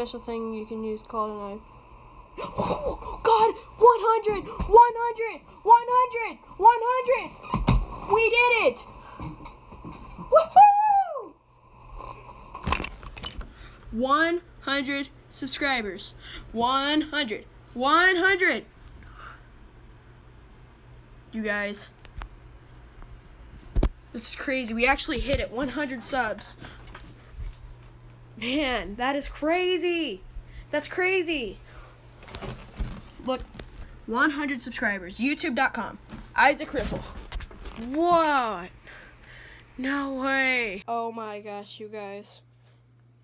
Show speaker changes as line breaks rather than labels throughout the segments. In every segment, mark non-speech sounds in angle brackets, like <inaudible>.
Special thing you can use called a knife. <gasps> God, 100, 100, 100, 100. We did it. Woohoo! 100 subscribers. 100. 100. You guys. This is crazy. We actually hit it. 100 subs. Man, that is crazy. That's crazy. Look, 100 subscribers. YouTube.com. Isaac Riffel. What? No way. Oh my gosh, you guys.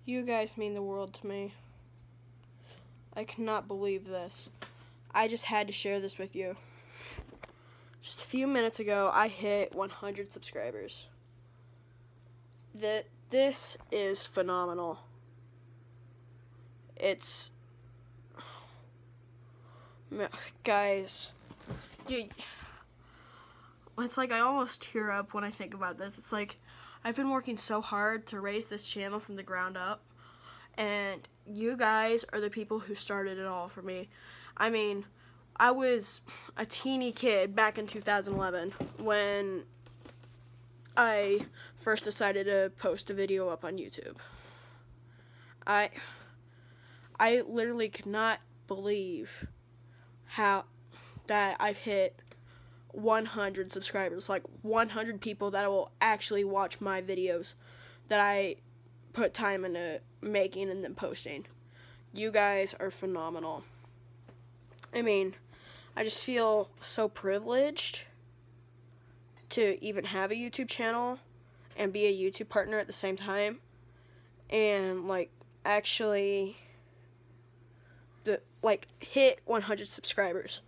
You guys mean the world to me. I cannot believe this. I just had to share this with you. Just a few minutes ago, I hit 100 subscribers. That this is phenomenal. It's guys, you, it's like I almost tear up when I think about this. It's like I've been working so hard to raise this channel from the ground up, and you guys are the people who started it all for me. I mean, I was a teeny kid back in 2011 when I first decided to post a video up on YouTube. I I literally could not believe how that I've hit 100 subscribers, like 100 people that will actually watch my videos that I put time into making and then posting. You guys are phenomenal. I mean, I just feel so privileged to even have a YouTube channel and be a YouTube partner at the same time and like actually the like hit 100 subscribers.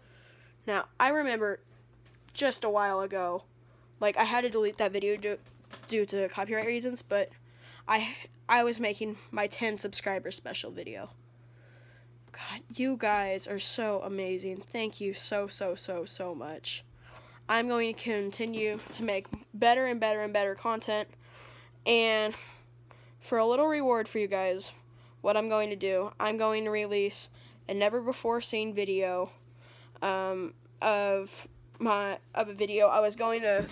Now, I remember just a while ago, like I had to delete that video due, due to copyright reasons, but I I was making my 10 subscriber special video. God, you guys are so amazing. Thank you so so so so much. I'm going to continue to make better and better and better content and for a little reward for you guys, what I'm going to do, I'm going to release a never before seen video um, of my of a video I was going to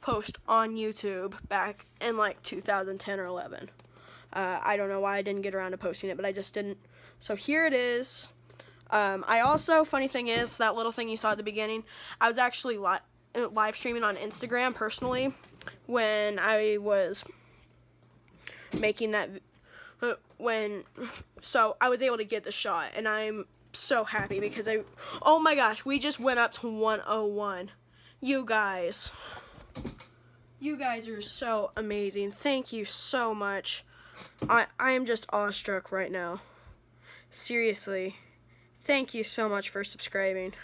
post on YouTube back in like 2010 or 11. Uh, I don't know why I didn't get around to posting it, but I just didn't. So here it is. Um, I also, funny thing is, that little thing you saw at the beginning, I was actually li live streaming on Instagram personally when I was making that when so I was able to get the shot and I'm so happy because I oh my gosh we just went up to 101 you guys. You guys are so amazing. Thank you so much. I I am just awestruck right now. Seriously. Thank you so much for subscribing.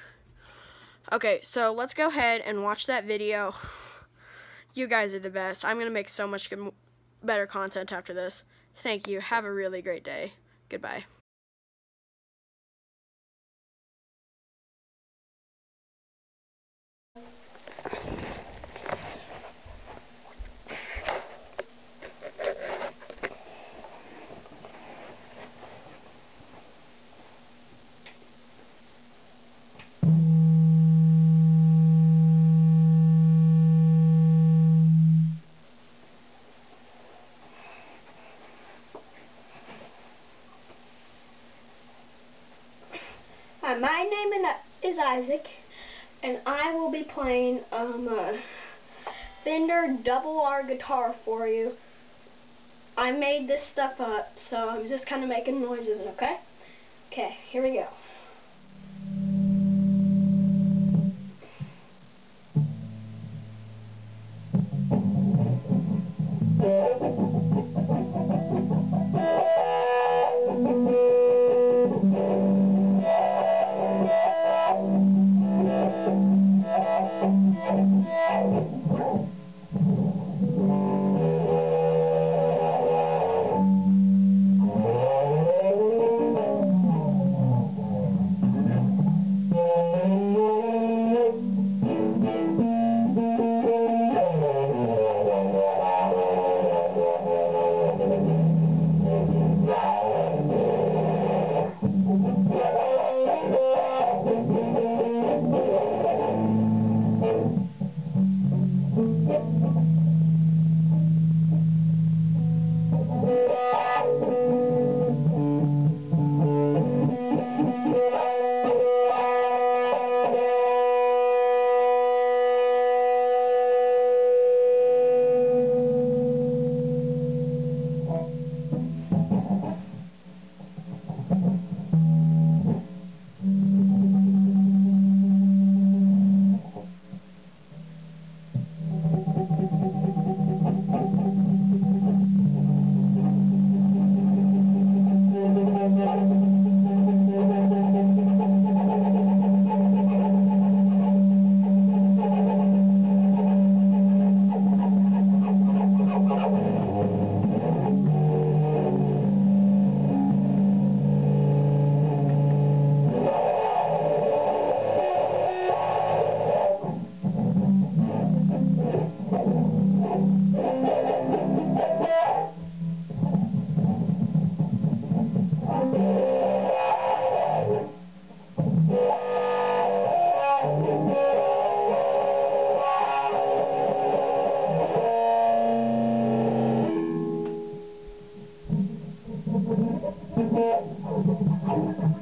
Okay so let's go ahead and watch that video. You guys are the best. I'm gonna make so much good, better content after this Thank you. Have a really great day. Goodbye.
Hi, my name is Isaac, and I will be playing um, a Fender Double R guitar for you. I made this stuff up, so I'm just kind of making noises, okay? Okay, here we go. Thank you.